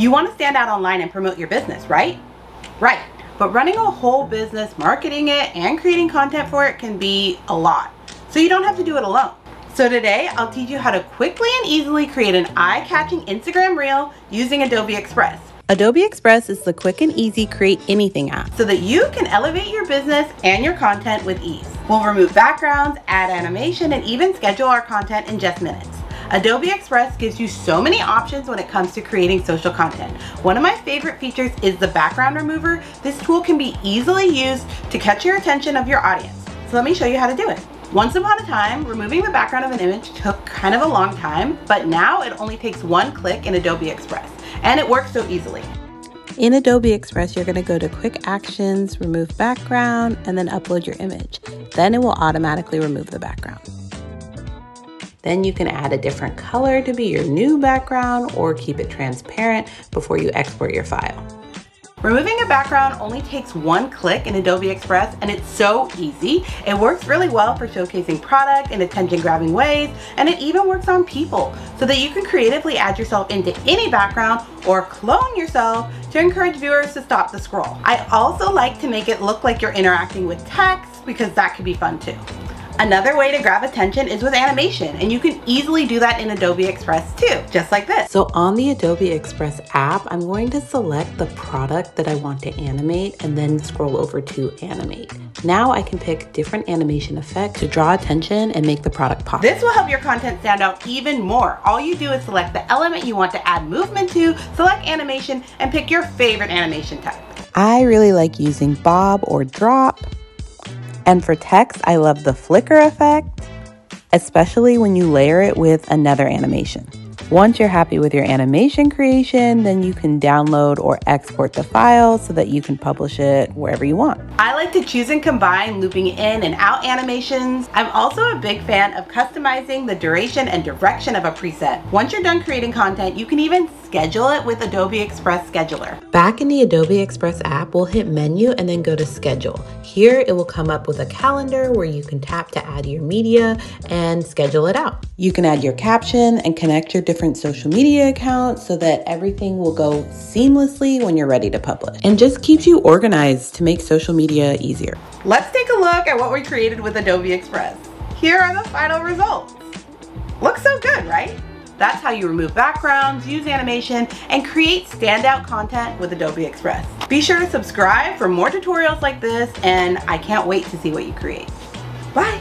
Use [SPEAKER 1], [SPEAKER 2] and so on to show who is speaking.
[SPEAKER 1] You want to stand out online and promote your business, right? Right. But running a whole business, marketing it, and creating content for it can be a lot. So you don't have to do it alone. So today, I'll teach you how to quickly and easily create an eye-catching Instagram reel using Adobe Express.
[SPEAKER 2] Adobe Express is the quick and easy create anything app.
[SPEAKER 1] So that you can elevate your business and your content with ease. We'll remove backgrounds, add animation, and even schedule our content in just minutes. Adobe Express gives you so many options when it comes to creating social content. One of my favorite features is the background remover. This tool can be easily used to catch your attention of your audience. So let me show you how to do it. Once upon a time, removing the background of an image took kind of a long time, but now it only takes one click in Adobe Express and it works so easily.
[SPEAKER 2] In Adobe Express, you're going to go to Quick Actions, remove background, and then upload your image. Then it will automatically remove the background. Then you can add a different color to be your new background or keep it transparent before you export your file.
[SPEAKER 1] Removing a background only takes one click in Adobe Express and it's so easy. It works really well for showcasing product in attention grabbing ways and it even works on people so that you can creatively add yourself into any background or clone yourself to encourage viewers to stop the scroll. I also like to make it look like you're interacting with text because that could be fun too. Another way to grab attention is with animation, and you can easily do that in Adobe Express too, just like this.
[SPEAKER 2] So on the Adobe Express app, I'm going to select the product that I want to animate and then scroll over to animate. Now I can pick different animation effects to draw attention and make the product pop.
[SPEAKER 1] This will help your content stand out even more. All you do is select the element you want to add movement to, select animation, and pick your favorite animation type.
[SPEAKER 2] I really like using bob or drop and for text, I love the flicker effect, especially when you layer it with another animation. Once you're happy with your animation creation, then you can download or export the file so that you can publish it wherever you want.
[SPEAKER 1] I like to choose and combine looping in and out animations. I'm also a big fan of customizing the duration and direction of a preset. Once you're done creating content, you can even schedule it with Adobe Express Scheduler.
[SPEAKER 2] Back in the Adobe Express app, we'll hit menu and then go to schedule. Here it will come up with a calendar where you can tap to add your media and schedule it out. You can add your caption and connect your different social media accounts so that everything will go seamlessly when you're ready to publish. And just keeps you organized to make social media easier.
[SPEAKER 1] Let's take a look at what we created with Adobe Express. Here are the final results. Looks so good, right? That's how you remove backgrounds, use animation, and create standout content with Adobe Express. Be sure to subscribe for more tutorials like this, and I can't wait to see what you create. Bye!